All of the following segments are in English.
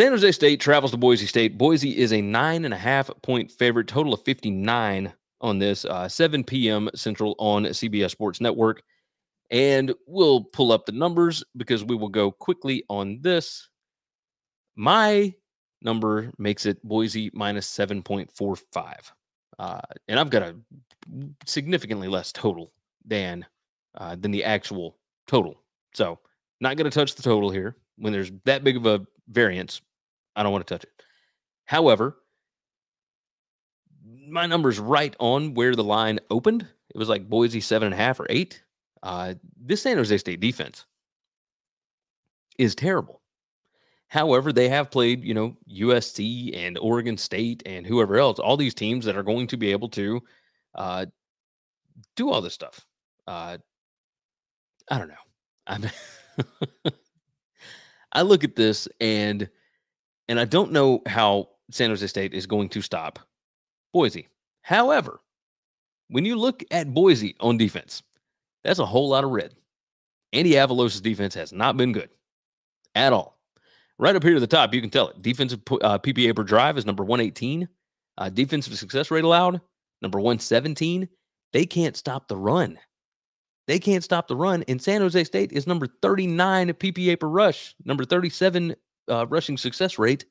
San Jose State travels to Boise State. Boise is a nine and a half point favorite, total of 59 on this, uh, 7 p.m. Central on CBS Sports Network. And we'll pull up the numbers because we will go quickly on this. My number makes it Boise minus 7.45. Uh, and I've got a significantly less total than uh, than the actual total. So not going to touch the total here when there's that big of a variance. I don't want to touch it. However, my number's right on where the line opened. It was like Boise seven and a half or eight. Uh, this San Jose State defense is terrible. However, they have played, you know, USC and Oregon State and whoever else, all these teams that are going to be able to uh, do all this stuff. Uh, I don't know. I'm I look at this and and I don't know how San Jose State is going to stop Boise. However, when you look at Boise on defense, that's a whole lot of red. Andy Avalos' defense has not been good at all. Right up here to the top, you can tell it. Defensive uh, PPA per drive is number 118. Uh, defensive success rate allowed, number 117. They can't stop the run. They can't stop the run. And San Jose State is number 39 PPA per rush, number 37 uh, rushing success rate.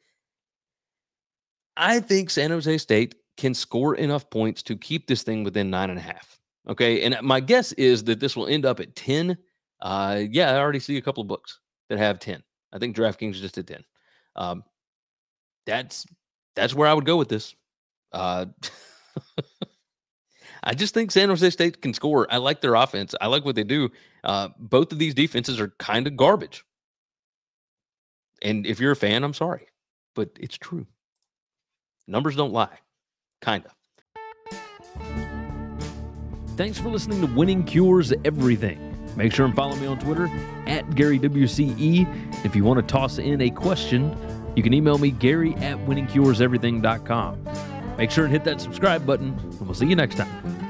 I think San Jose State can score enough points to keep this thing within nine and a half. Okay. And my guess is that this will end up at 10. Uh, yeah, I already see a couple of books that have 10. I think DraftKings just did 10. Um, that's that's where I would go with this. Uh, I just think San Jose State can score. I like their offense. I like what they do. Uh, both of these defenses are kind of garbage. And if you're a fan, I'm sorry, but it's true. Numbers don't lie. Kind of. Thanks for listening to Winning Cures Everything. Make sure and follow me on Twitter at GaryWCE. If you want to toss in a question, you can email me, Gary at winningcureseverything.com. Make sure and hit that subscribe button, and we'll see you next time.